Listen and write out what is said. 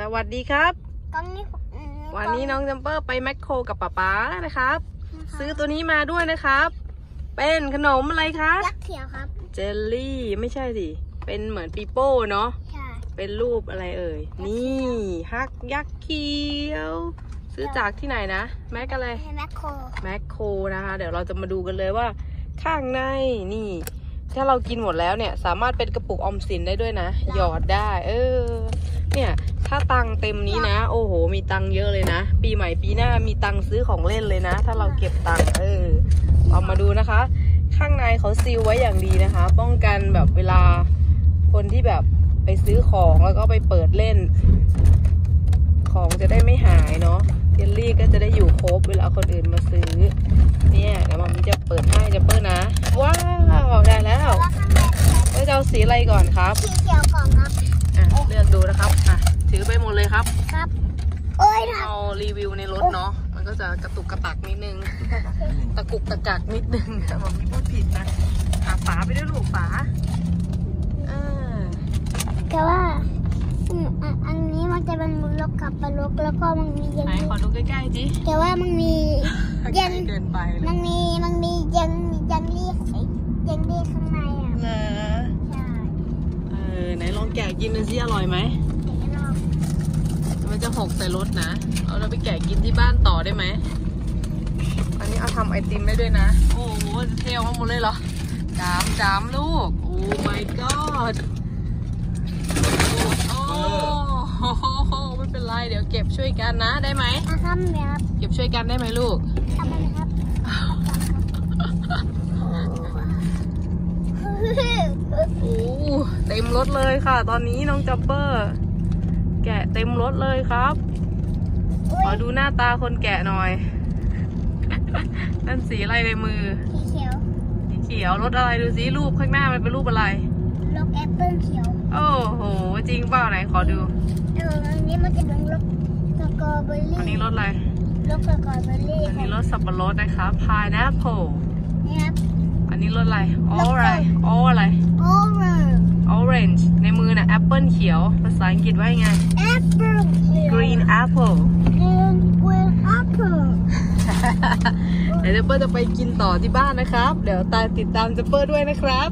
สวัสดีครับ กล้องนี้อืมวันนี้น้องจัมเปอร์ไปแมคโครกับป๊าป๊านะครับกล้งซื้อตัวนี้มาด้วยนะครับ เป็นขนมอะไรคะยักษ์เขียวครับ เจลลี่ไม่ใช่สิ เป็นเหมือนปีโป้เนาะใช่เป็นรูปอะไรเอ่ย นี่ฮักยักษ์เขียว ซื้อจากที่ไหนนะแม็กอะไรให้แมคโครแมคโครนะคะ เดี๋ยวเราจะมาดูกันเลยว่าข้างในนี่ ถ้าเรากินหมดแล้วเนี่ยสามารถเป็นกระปุกออมสินได้ด้วยนะ หยอดได้ เออ เนี่ย ถ้าตังค์เต็มนี้นะ โอ้โห มีตังค์เยอะเลยนะ ปีใหม่ปีหน้ามีตังค์ซื้อของเล่นเลยนะ ถ้าเราเก็บตังค์เออ เอามาดูนะคะ ข้างในเขาซีลไว้อย่างดีนะคะ ป้องกันแบบเวลาคนที่แบบไปซื้อของแล้วก็ไปเปิดเล่น ของจะได้ไม่หายเนาะเจลลี่ก็จะได้อยู่ครบเวลาคนอื่นมาซื้อ สีอะไรก่อนครับสีเขียวก่อนครับอะเลือกดูนะครับอะถือไปหมดเลยครับ ครับโอ้ยนะเอารีวิวในรถเนาะมันก็จะกระตุกกระตักนิดนึง ตะกุกตะกักนิดนึงมัมมี่พูดผิดนะอะฝาไปด้วยลูกฝาอ่าแต่ว่าอืมอะอันนี้มันจะเป็นมุลกกับปลาลกแล้วก็มันมีเย็นไหนขอดูใกล้ๆจิแต่ว่ามันมีใกเย็ล้นเกินไปเลมัยนมีมันมีเย็นเย็นรีไอ้เย็นรีข้างในอะ เหรอ ใช่ เออไหนลอง แกะกินดูสิอร่อยไหมเดี๋ยวลองมันจะหกใส่รถนะ เอาเราไปแกะกินที่บ้านต่อได้ไหม อันนี้เอาทำไอติมได้ด้วยนะ โอ้โหเทลมาหมดเลยเหรอจามจามลูก โอ้ my god โอ้โหไม่เป็นไร เดี๋ยวเก็บช่วยกันนะได้ไหมอะครับเดี๋ยวครับเก็บช่วยกันได้ไหมลูก ทำมันนะครับ โอ้เต็ มรถเลยค่ะ ตอนนี้น้องจัมเปอร์ แกะเต็มรถเลยครับขอดูหน้าตาคนแกะหน่อย นั่นสีอะไรในมือ สีเขียวสีเขียวรสอะไรดูสิรูปข้างหน้ามันเป็นรูปอะไรรสแอปเปิ้ลเขียว โอ้โห จริงเปล่าไหนขอดูเอออันนี้มันจะเป็นรสสตรอว์เบอร์รี่อันนี้รสอะไรรสสตรอว์เบอร์รี่อันนี้รรับรสสับปะรดนะคะ pineapple นี่ครับอันนี้รถอะไร all อะไร all อะไรโอเวอร์ orange ในมือน่ะ แอปเปิลเขียว ภาษาอังกฤษว่ายังไงแอปเปิ้ลเขียว green apple green green apple เดี๋ยวจัมเปอร์จะไปกินต่อที่บ้านนะครับ เดี๋ยวตามติดตามจัมเปอร์ด้วยนะครับ